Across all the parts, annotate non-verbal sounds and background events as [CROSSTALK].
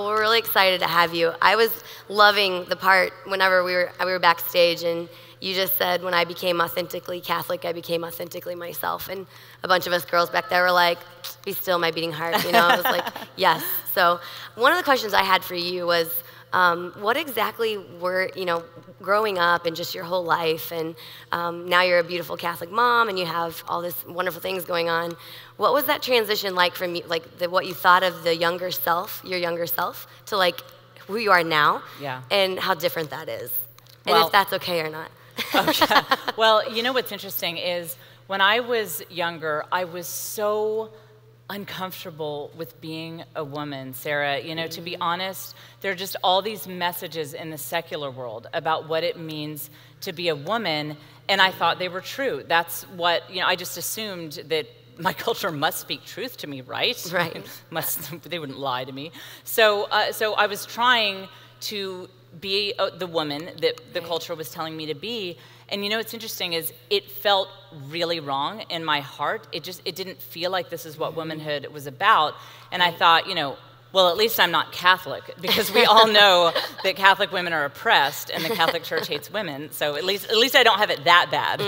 We're really excited to have you. I was loving the part whenever we were we were backstage and you just said when I became authentically Catholic, I became authentically myself. And a bunch of us girls back there were like, "Be still, my beating heart." You know, I was like, [LAUGHS] "Yes." So one of the questions I had for you was, um, what exactly were you know growing up and just your whole life, and um, now you're a beautiful Catholic mom and you have all this wonderful things going on. What was that transition like from you, like the, what you thought of the younger self, your younger self, to like who you are now? Yeah. And how different that is, and Well- if that's okay or not. [LAUGHS] Okay. well, you know what's interesting is when I was younger, I was so uncomfortable with being a woman, Sarah. You know, to be honest, there are just all these messages in the secular world about what it means to be a woman, and I thought they were true. That's what, you know, I just assumed that my [LAUGHS] culture must speak truth to me, right? Right. [LAUGHS] must they wouldn't lie to me. So, uh, so I was trying to be uh, the woman that the culture was telling me to be. And you know what's interesting is it felt really wrong in my heart. It just it didn't feel like this is what womanhood was about. And I thought, you know, well, at least I'm not Catholic [LAUGHS] because we all [LAUGHS] know that Catholic women are oppressed and the Catholic Church hates women. So at least at least I don't have it that bad.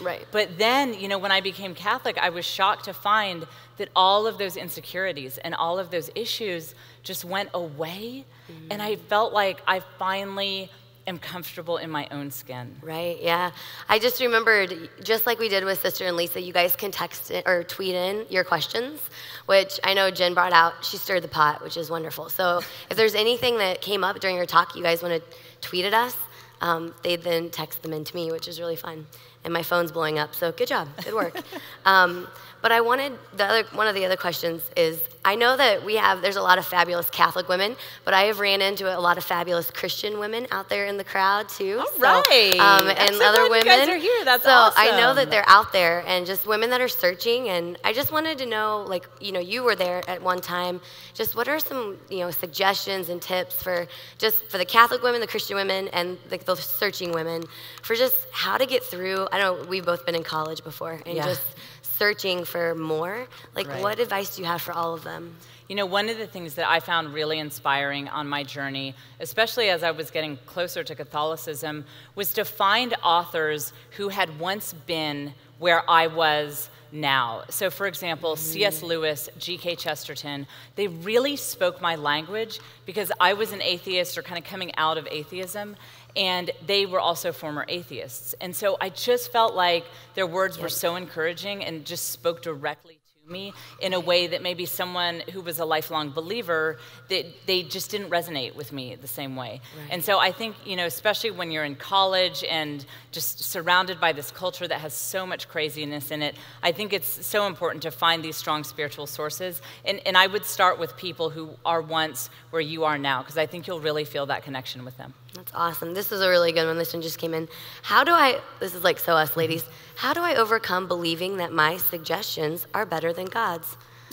Right. But then, you know, when I became Catholic, I was shocked to find that all of those insecurities and all of those issues just went away. And I felt like I finally am comfortable in my own skin. Right, yeah. I just remembered, just like we did with Sister and Lisa, you guys can text in, or tweet in your questions, which I know Jen brought out. She stirred the pot, which is wonderful. So [LAUGHS] if there's anything that came up during your talk, you guys want to tweet at us, um, they then text them in to me, which is really fun. And my phone's blowing up, so good job, good work. [LAUGHS] um, but I wanted the other one of the other questions is I know that we have there's a lot of fabulous Catholic women, but I have ran into a lot of fabulous Christian women out there in the crowd too. All So, right. um, and so other glad you women. guys are here. That's so I know that they're out there and just women that are searching. And I just wanted to know, like, you know, you were there at one time. Just what are some, you know, suggestions and tips for just for the Catholic women, the Christian women, and the, the searching women for just how to get through? I know we've both been in college before and Yeah. just searching for more. Like, Right. what advice do you have for all of them? You know, one of the things that I found really inspiring on my journey, especially as I was getting closer to Catholicism, was to find authors who had once been where I was now. So, for example, mm-hmm. C.S. Lewis, G.K. Chesterton, they really spoke my language because I was an atheist or kind of coming out of atheism. And they were also former atheists. And so I just felt like their words were so encouraging and just spoke directly me in a way that maybe someone who was a lifelong believer that they just didn't resonate with me the same way and so i think you know especially when you're in college and just surrounded by this culture that has so much craziness in it i think it's so important to find these strong spiritual sources and, and i would start with people who are once where you are now because i think you'll really feel that connection with them That's awesome. This is a really good one. This one just came in. How do I, this is like so us ladies, how do I overcome believing that my suggestions are better than God's? [LAUGHS]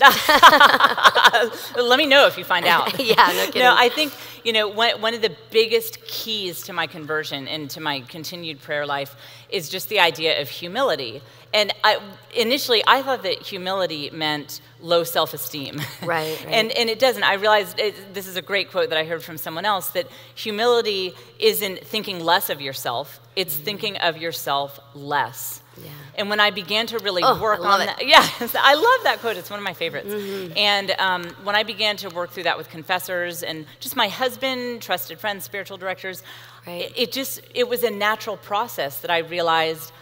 Let me know if you find out. [LAUGHS] Yeah, no [LAUGHS] kidding. No, I think, you know, one, one of the biggest keys to my conversion and to my continued prayer life is just the idea of humility. And I, initially, I thought that humility meant low self esteem. Right, right. [LAUGHS] And, and it doesn't. I realized it, this is a great quote that I heard from someone else that humility isn't thinking less of yourself, it's thinking of yourself less. Yeah. And when I began to really Oh, work on it. that, [LAUGHS] yeah, I love that quote. It's one of my favorites. Mm-hmm. And um, when I began to work through that with confessors and just my husband, trusted friends, spiritual directors, Right. it, it just it was a natural process that I realized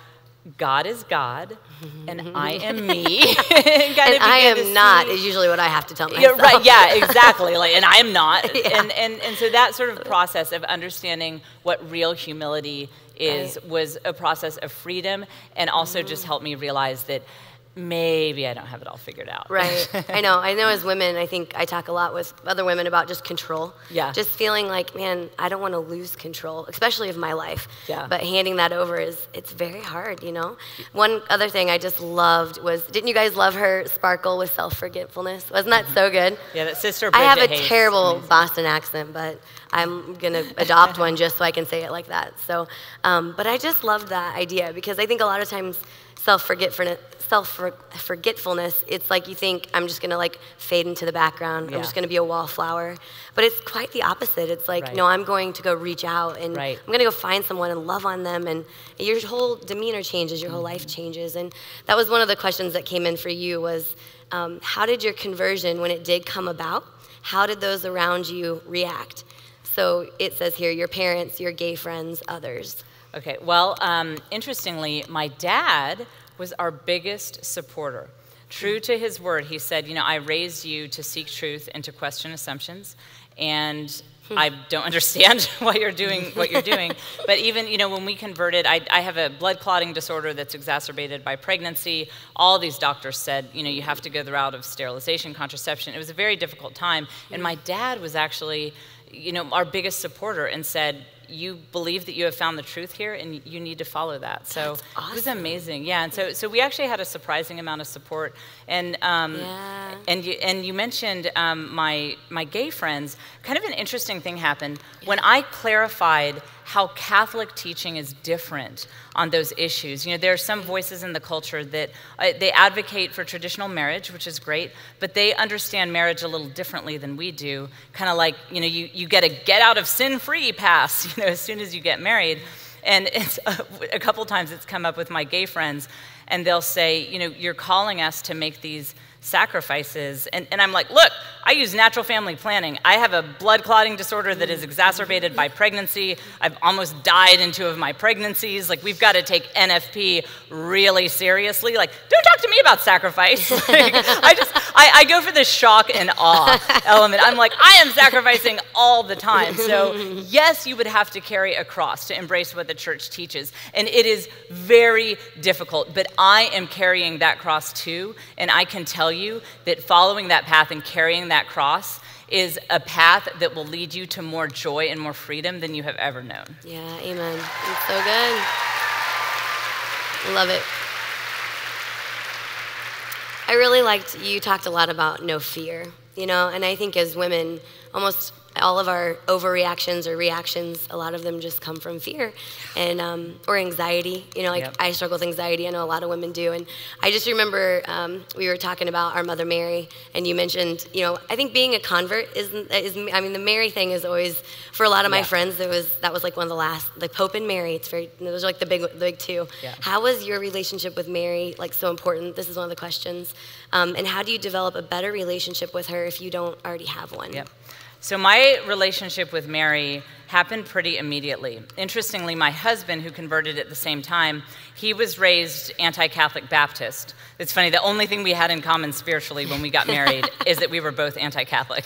God is God, and mm-hmm. I am me. [LAUGHS] [LAUGHS] And I am not is usually what I have to tell myself. Yeah, right. [LAUGHS] Yeah, exactly. Like, and I am not. Yeah. And, and and so that sort of process of understanding what real humility is Right. was a process of freedom, and also just mm. helped me realize that maybe I don't have it all figured out. Right. [LAUGHS] I know. I know as women, I think I talk a lot with other women about just control. Yeah. Just feeling like, man, I don't want to lose control, especially of my life. Yeah. But handing that over is, it's very hard, you know? One other thing I just loved was, didn't you guys love her sparkle with self forgetfulness? Wasn't that so good? Yeah, that sister. I have a Bridget Hayes. terrible Boston accent, but I'm gonna [LAUGHS] adopt one just so I can say it like that. So, um, but I just love that idea because I think a lot of times self forgetfulness it's like you think I'm just gonna like fade into the background. Yeah. I'm just gonna be a wallflower. But it's quite the opposite. It's like, right. no, I'm going to go reach out and right. I'm gonna go find someone and love on them. And your whole demeanor changes, your whole life changes. And that was one of the questions that came in for you was, um, how did your conversion, when it did come about, how did those around you react? So it says here, your parents, your gay friends, others. Okay, well, um, interestingly, my dad was our biggest supporter. True to his word, he said, You know, I raised you to seek truth and to question assumptions. And hmm. I don't [LAUGHS] understand why you're doing what you're doing. [LAUGHS] but even, you know, when we converted, I, I, have a blood clotting disorder that's exacerbated by pregnancy. All these doctors said, you know, you have to go the route of sterilization, contraception. It was a very difficult time. And my dad was actually, you know, our biggest supporter and said, you believe that you have found the truth here and you need to follow that. So awesome. it was amazing. Yeah. And so, so we actually had a surprising amount of support. And, um, yeah. and, you, and you mentioned um, my, my gay friends. Kind of an interesting thing happened. When I clarified how Catholic teaching is different on those issues. You know, there are some voices in the culture that uh, they advocate for traditional marriage, which is great, but they understand marriage a little differently than we do. Kind of like, you know, you, you get a get out of sin free pass, [LAUGHS] you know, as soon as you get married. And it's, uh, a couple times it's come up with my gay friends, and they'll say, you know, you're calling us to make these sacrifices. And, and I'm like, look, I use natural family planning. I have a blood clotting disorder that is exacerbated by pregnancy. I've almost died in two of my pregnancies. Like, we've got to take NFP really seriously. Like, don't talk to me about sacrifice. [LAUGHS] like, I just, I, I go for the shock and awe element. I'm like, I am sacrificing all the time. So, yes, you would have to carry a cross to embrace what the church teaches. And it is very difficult, but I am carrying that cross too. And I can tell you that following that path and carrying that cross is a path that will lead you to more joy and more freedom than you have ever known. Yeah, amen. It's so good. Love it. I really liked you talked a lot about no fear, you know, and I think as women, almost all of our overreactions or reactions, a lot of them just come from fear and um, or anxiety. You know, like yep. I struggle with anxiety. I know a lot of women do. And I just remember um, we were talking about our mother Mary, and you mentioned, you know, I think being a convert is is. I mean, the Mary thing is always for a lot of my yeah. friends. It was that was like one of the last, the Pope and Mary. It's very those are like the big the big two. Yeah. How was your relationship with Mary like so important? This is one of the questions. Um, and how do you develop a better relationship with her if you don't already have one? Yep. So, my relationship with Mary happened pretty immediately. Interestingly, my husband, who converted at the same time, he was raised anti Catholic Baptist. It's funny, the only thing we had in common spiritually when we got married [LAUGHS] is that we were both anti Catholic.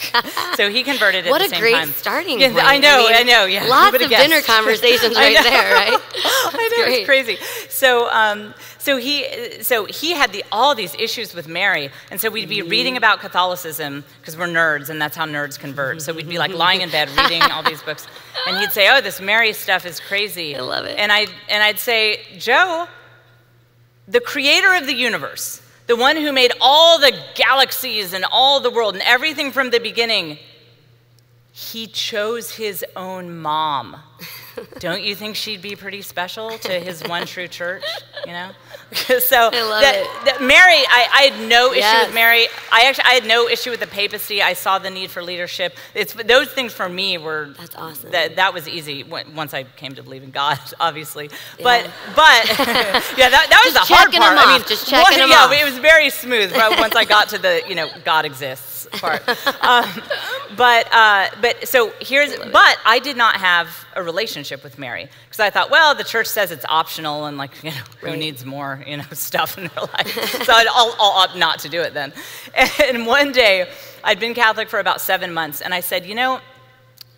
So he converted at what the same time. What a great starting point. I know, I, mean, I know, yeah. Lots of dinner [LAUGHS] conversations right there, right? That's [LAUGHS] I know, great. it's crazy. So, um, so he, so he had the, all these issues with Mary, and so we'd be reading about Catholicism because we're nerds, and that's how nerds convert. So we'd be like lying in bed reading all these books, and he'd say, "Oh, this Mary stuff is crazy." I love it. And I and I'd say, "Joe, the creator of the universe, the one who made all the galaxies and all the world and everything from the beginning, he chose his own mom." [LAUGHS] Don't you think she'd be pretty special to his one true church? You know, [LAUGHS] so that, that, Mary, I, I, had no issue yes. with Mary. I actually I had no issue with the papacy. I saw the need for leadership. It's those things for me were that's awesome. That that was easy once I came to believe in God, [LAUGHS] obviously. Yeah. But but [LAUGHS] yeah, that, that was the hard part. I mean, just checking well, them yeah, off. it was very smooth But once I got to the you know God exists part. um, but uh, but so here's but I did not have a relationship with Mary because I thought, well, the church says it's optional and like you know needs more you know [LAUGHS] stuff in their life, so I'll, I'll opt not to do it then. [LAUGHS] And one day I'd been Catholic for about seven months, and I said, you know,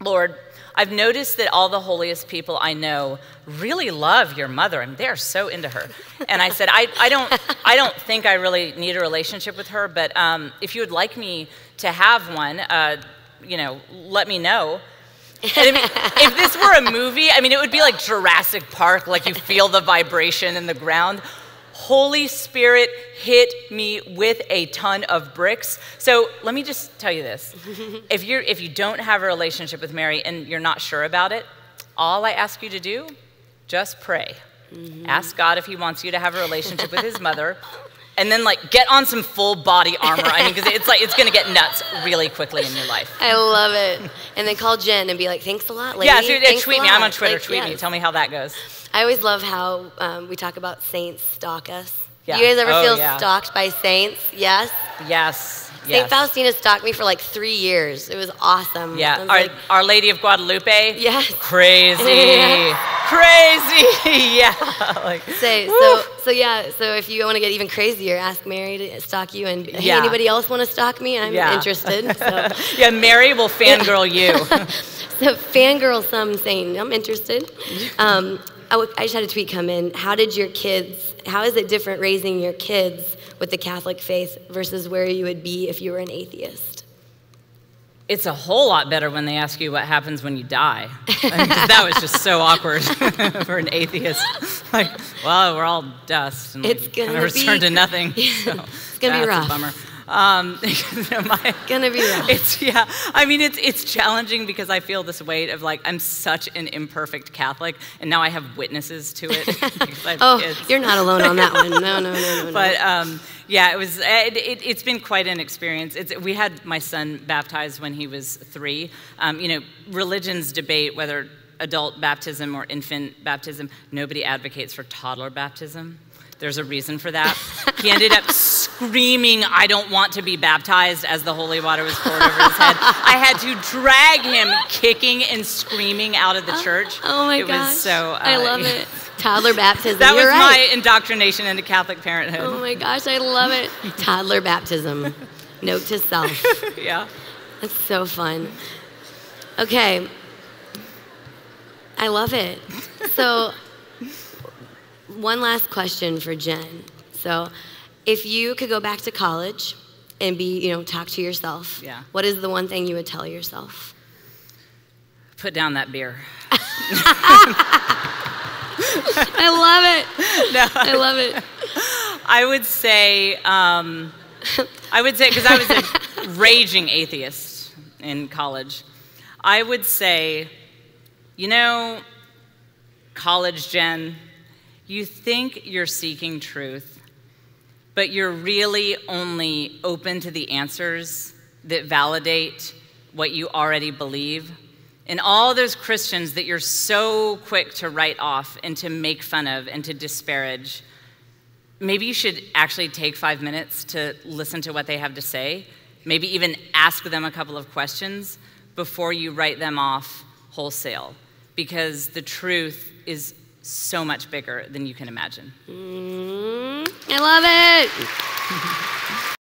Lord. I've noticed that all the holiest people I know really love your mother, and they're so into her. And I said, I, I, don't, I don't think I really need a relationship with her, but um, if you would like me to have one, uh, you know, let me know. I mean, if this were a movie, I mean, it would be like Jurassic Park, like you feel the vibration in the ground. Holy Spirit hit me with a ton of bricks. So let me just tell you this. if, you're, if you don't have a relationship with Mary and you're not sure about it, all I ask you to do, just pray. Mm-hmm. Ask God if He wants you to have a relationship with His mother. And then, like, get on some full body armor. I mean, because it's like it's gonna get nuts really quickly in your life. I love it. And then call Jen and be like, "Thanks a lot, lady." Yeah, so, Thanks tweet me. I'm on Twitter. Like, tweet me. Tell me how that goes. I always love how um, we talk about saints stalk us. Yeah. You guys ever Oh, feel yeah. stalked by saints? Yes. Yes. Yes. Faustina stalked me for like three years. It was awesome. Yeah. was Our, like, Our Lady of Guadalupe. Yes. Crazy. [LAUGHS] Yeah. Crazy. [LAUGHS] yeah. [LAUGHS] Like. Say, woo. so, so yeah, so if you want to get even crazier, ask Mary to stalk you. And hey, Yeah. anybody else want to stalk me? I'm Yeah. interested. So, [LAUGHS] yeah. Mary will fangirl you. [LAUGHS] so fangirl some saying, I'm interested. Um, I, w- I just had a tweet come in. How did your kids, how is it different raising your kids with the Catholic faith versus where you would be if you were an atheist? It's a whole lot better when they ask you what happens when you die. I mean, that was just so awkward [LAUGHS] for an atheist. [LAUGHS] Like, well, we're all dust and It's like, gonna return be- to nothing. [LAUGHS] So It's gonna be rough. A bummer. Um, my, Gonna be rough. It's yeah. I mean, it's it's challenging because I feel this weight of like I'm such an imperfect Catholic, and now I have witnesses to it. because I have Oh, you're not alone on that one. No, no, no, no. no. But um, yeah, it was. It, it, it's been quite an experience. It's, we had my son baptized when he was three. Um, you know, religions debate whether adult baptism or infant baptism. Nobody advocates for toddler baptism. There's a reason for that. he ended up screaming, "I don't want to be baptized!" as the holy water was poured over his head. I had to drag him, kicking and screaming, out of the church. Oh my it gosh. was so. Uh, I love it. Toddler baptism. That was You're right. my indoctrination into Catholic parenthood. Oh my gosh, I love it. [LAUGHS] Toddler baptism. Note to self. [LAUGHS] yeah. That's so fun. Okay. I love it. So, one last question for Jen. So, if you could go back to college and be, you know, talk to yourself, Yeah. what is the one thing you would tell yourself? Put down that beer. [LAUGHS] I love it. [LAUGHS] No, I love it. I would say, um, I would say, because I was a raging atheist in college, I would say, you know, college Jen, you think you're seeking truth, but you're really only open to the answers that validate what you already believe. And all those Christians that you're so quick to write off and to make fun of and to disparage, maybe you should actually take five minutes to listen to what they have to say. Maybe even ask them a couple of questions before you write them off wholesale. Because the truth is so much bigger than you can imagine. Mm, I love it.